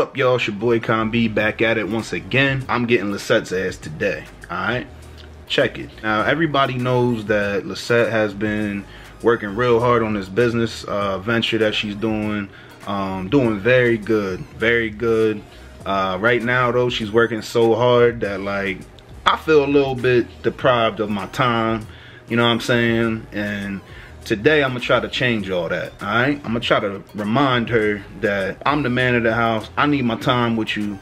up, y'all? It's your boy Con B back at it once again. I'm getting Lycette's ass today, alright? Check it. Now, everybody knows that Lycette has been working real hard on this business uh, venture that she's doing. Um, doing very good, very good. Uh, right now, though, she's working so hard that, like, I feel a little bit deprived of my time. You know what I'm saying? And today I'm gonna try to change all that all right i'm gonna try to remind her that i'm the man of the house i need my time with you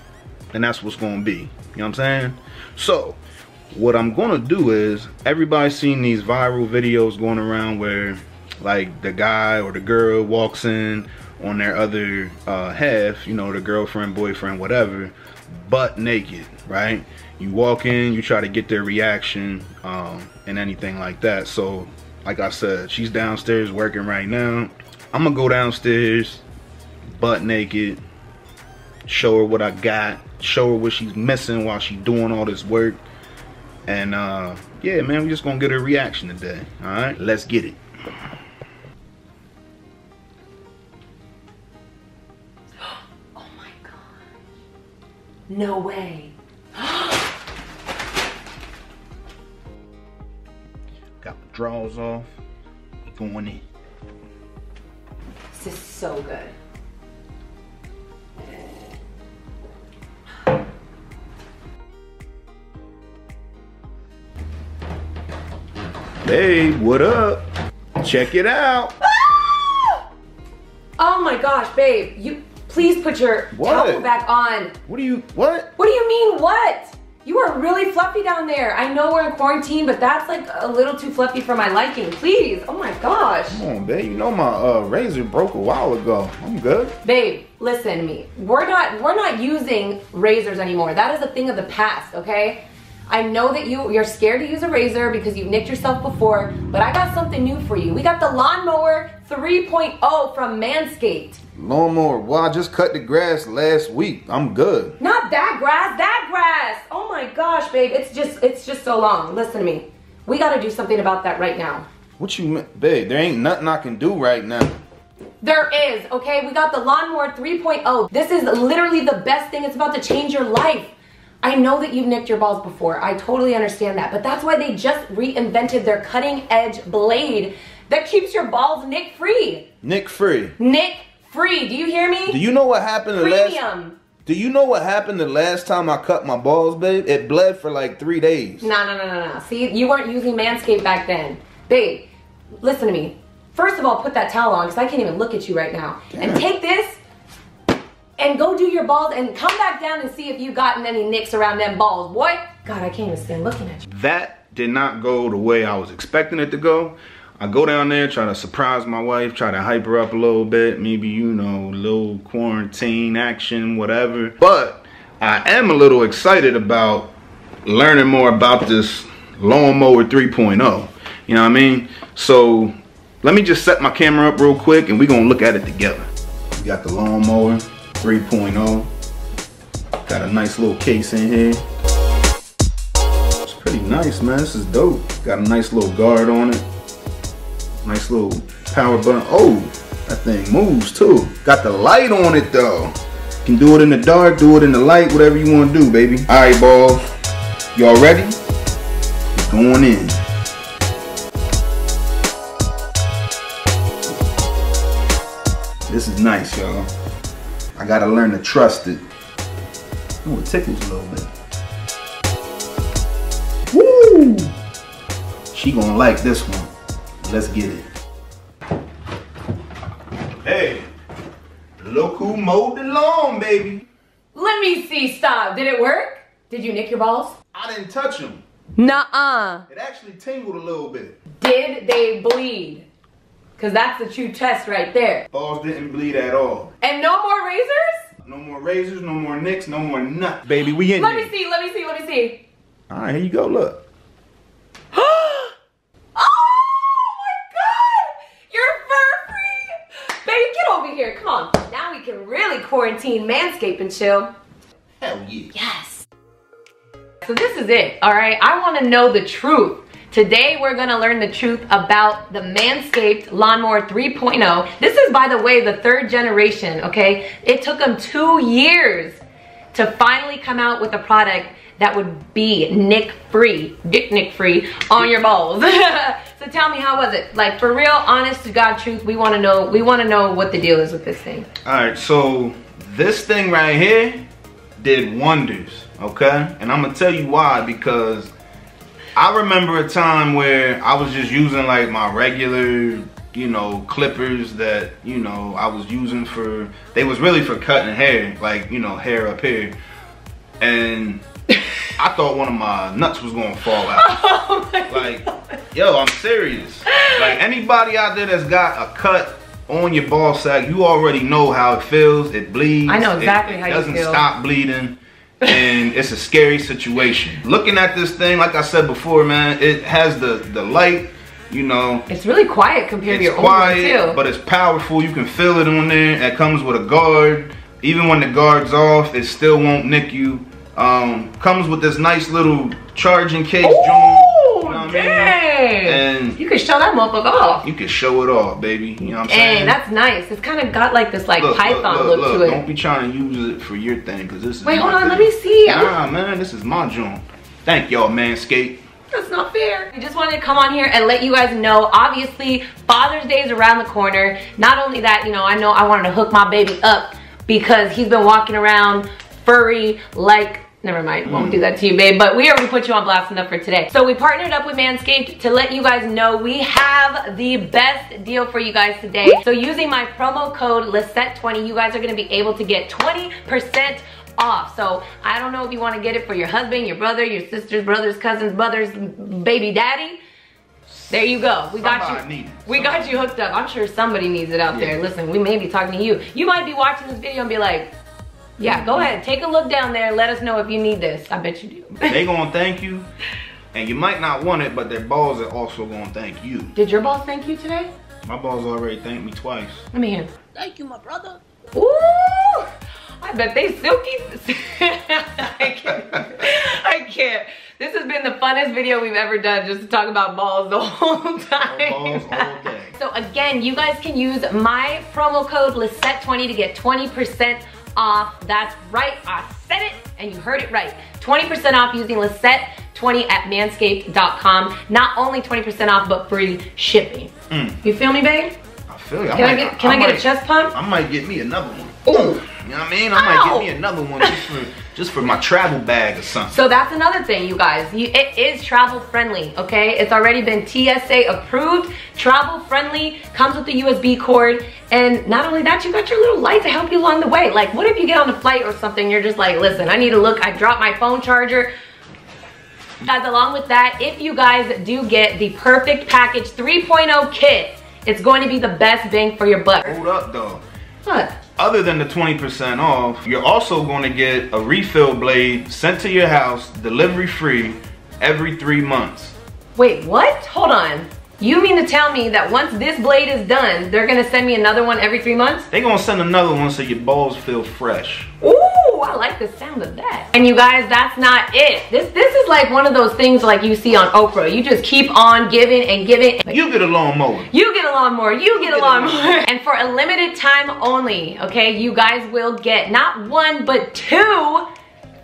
and that's what's gonna be you know what i'm saying? So what i'm gonna do is everybody's seen these viral videos going around where like the guy or the girl walks in on their other uh, half you know the girlfriend boyfriend whatever butt naked right? You walk in you try to get their reaction um, and anything like that. So like I said, she's downstairs working right now. I'm gonna go downstairs, butt naked, show her what I got, show her what she's missing while she's doing all this work. And uh, yeah, man, we just gonna get her reaction today. All right, let's get it. Oh my god. No way. Drawers off. Going in. This is so good. Hey, what up? Check it out. Ah! Oh my gosh, babe. You please put your What? towel back on. What do you, what? What do you mean, what? You are really fluffy down there. I know we're in quarantine, but that's like a little too fluffy for my liking. Please. Oh my gosh. Come on, babe. You know my uh, razor broke a while ago. I'm good. Babe, listen to me. We're not we're not using razors anymore. That is a thing of the past, okay? I know that you you're scared to use a razor because you've nicked yourself before, but I got something new for you. We got the lawnmower 3.0 from Manscaped. Lawnmower. Well, I just cut the grass last week. I'm good. Not that grass, that grass. Oh my gosh, babe. It's just it's just so long. Listen to me. We got to do something about that right now. What you mean? Babe, there ain't nothing I can do right now. There is, okay? We got the Lawnmower 3.0. This is literally the best thing. It's about to change your life. I know that you've nicked your balls before. I totally understand that. But that's why they just reinvented their cutting edge blade that keeps your balls nick free. Nick Free. Nick free. Do you hear me? Do you know what happened the last Premium. Do you know what happened the last time I cut my balls, babe? It bled for like three days. No, no, no, no, no. See, you weren't using Manscaped back then. Babe, listen to me. First of all, put that towel on because I can't even look at you right now. And take this and go do your balls and come back down and see if you've gotten any nicks around them balls. What? God, I can't even stand looking at you. That did not go the way I was expecting it to go. I go down there, try to surprise my wife, try to hype her up a little bit, maybe, you know, little quarantine action, whatever. But I am a little excited about learning more about this lawnmower 3.0. You know what I mean? So let me just set my camera up real quick and we're gonna look at it together. We got the lawnmower 3.0. Got a nice little case in here. It's pretty nice, man. This is dope. Got a nice little guard on it. Nice little power button. Oh, that thing moves too. Got the light on it though. Can do it in the dark, do it in the light, whatever you want to do, baby. All right, balls. Y'all ready? It's going in. This is nice, y'all. I gotta learn to trust it. Ooh, it tickles a little bit. Woo! She gonna like this one. Let's get it. Hey, look who mowed the lawn, baby. Let me see, stop. Did it work? Did you nick your balls? I didn't touch them. Nuh-uh. It actually tingled a little bit. Did they bleed? Because that's the true test right there. Balls didn't bleed at all. And no more razors? No more razors, no more nicks, no more nothing. Baby, we in Let there. me see, let me see, let me see. All right, here you go. Look. oh my god! You're fur free! Baby, get over here. Come on. Now we can really quarantine Manscaped and chill. Hell yeah. Yes. So this is it, all right? I want to know the truth. Today we're gonna learn the truth about the Manscaped Lawnmower 3.0. This is, by the way, the third generation, okay? It took them two years to finally come out with a product that would be nick free, dick nick free on your balls. so tell me, how was it? Like for real, honest to God truth, we wanna know, we wanna know what the deal is with this thing. All right, so this thing right here did wonders, okay? And I'm gonna tell you why, because I remember a time where I was just using like my regular, you know, clippers that, you know, I was using for, they was really for cutting hair, like, you know, hair up here. And I thought one of my nuts was gonna fall out. Oh like, God. yo, I'm serious. Like anybody out there that's got a cut on your ball sack, you already know how it feels. It bleeds. I know exactly it, how it you feel. doesn't stop bleeding. and it's a scary situation. Looking at this thing, like I said before, man, it has the the light, you know. It's really quiet compared to your quiet, old one too. But it's powerful. You can feel it on there. It comes with a guard. Even when the guard's off, it still won't nick you. Um, comes with this nice little charging case, Ooh, You know dang. And you can show that motherfucker off. You can show it off, baby. You know what I'm saying? saying? that's nice. It's kind of got like this like look, python look, look, look, to it. Don't be trying to use it for your thing, cause this is Wait, hold on, thing. let me see. Nah, man, this is my joint. Thank y'all, Manscaped. That's not fair. I just wanted to come on here and let you guys know, obviously, Father's Day is around the corner. Not only that, you know, I know I wanted to hook my baby up because he's been walking around furry like Never mind, won't do that to you, babe. But we already put you on blast enough for today. So we partnered up with Manscaped to let you guys know we have the best deal for you guys today. So using my promo code Lycette20, you guys are gonna be able to get 20% off. So I don't know if you wanna get it for your husband, your brother, your sisters, brothers, cousins, brothers, baby daddy. There you go. We got somebody you. We got you hooked up. I'm sure somebody needs it out yeah. there. Listen, we may be talking to you. You might be watching this video and be like, yeah, go mm-hmm. ahead. Take a look down there. Let us know if you need this. I bet you do. they gonna thank you. And you might not want it, but their balls are also gonna thank you. Did your balls thank you today? My balls already thanked me twice. Let me hear. Thank you, my brother. Ooh! I bet they silky. I can't. I can't. This has been the funnest video we've ever done just to talk about balls the whole time. Balls all day. So again, you guys can use my promo code Lycette20 to get 20% off. That's right, I said it and you heard it right. 20% off using Lycette20 at manscaped.com. Not only 20% off, but free shipping. Mm. You feel me, babe? I feel you. Can I, I get, can I, I get a chest pump? I might get me another one. Ooh. You know what I mean? I might get me another one just for just for my travel bag or something. So that's another thing, you guys. You, it is travel friendly, okay? It's already been TSA approved, travel friendly, comes with the USB cord, and not only that, you got your little light to help you along the way. Like, what if you get on a flight or something, you're just like, listen, I need to look, I dropped my phone charger, Guys, along with that, if you guys do get the Perfect Package 3.0 kit, it's going to be the best bang for your buck. Hold up, though. What? Other than the 20% off, you're also going to get a refill blade sent to your house, delivery free, every three months. Wait, what? Hold on. You mean to tell me that once this blade is done, they're gonna send me another one every three months? They're gonna send another one so your balls feel fresh. Ooh, I like the sound of that. And you guys, that's not it. This this is like one of those things like you see on Oprah. You just keep on giving and giving. You get a lawnmower. You get a lawnmower. You, you get, get a lawnmower. and for a limited time only, okay, you guys will get not one, but two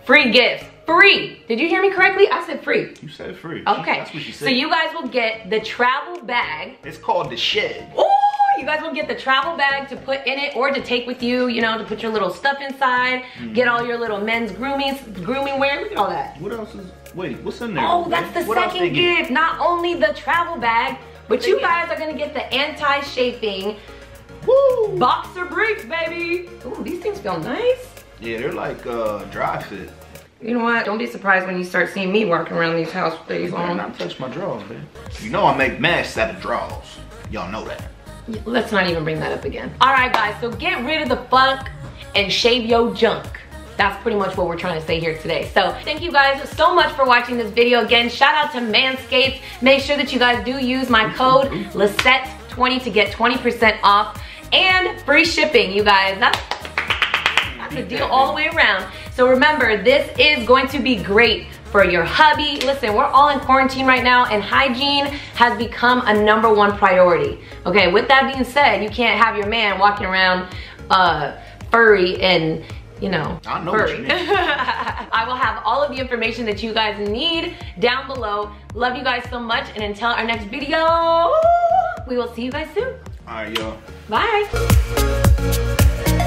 free gifts free. Did you hear me correctly? I said free. You said free. Okay. That's what you said. So you guys will get the travel bag. It's called the shed. Ooh, you guys will get the travel bag to put in it or to take with you, you know, to put your little stuff inside, mm get all your little men's grooming, grooming wear. Look at all that. What else is, wait, what's in there? Oh, that's the what second gift. Not only the travel bag, but you guys are gonna get the anti-chafing Woo! boxer briefs, baby. Ooh, these things feel nice. Yeah, they're like uh, dry fit. You know what? Don't be surprised when you start seeing me walking around these house with these on. Not touch my drawers, man. You know I make masks out of drawers. Y'all know that. Let's not even bring that up again. All right, guys, so get rid of the funk and shave your junk. That's pretty much what we're trying to say here today. So thank you guys so much for watching this video. Again, shout out to Manscaped. Make sure that you guys do use my code Lycette20 to get 20% off and free shipping, you guys. That's, that's a deal all the way around. So remember, this is going to be great for your hubby. Listen, we're all in quarantine right now and hygiene has become a number one priority. Okay, with that being said, you can't have your man walking around uh, furry and you know, I know furry. I will have all of the information that you guys need down below. Love you guys so much and until our next video, we will see you guys soon. All right, y'all. Bye.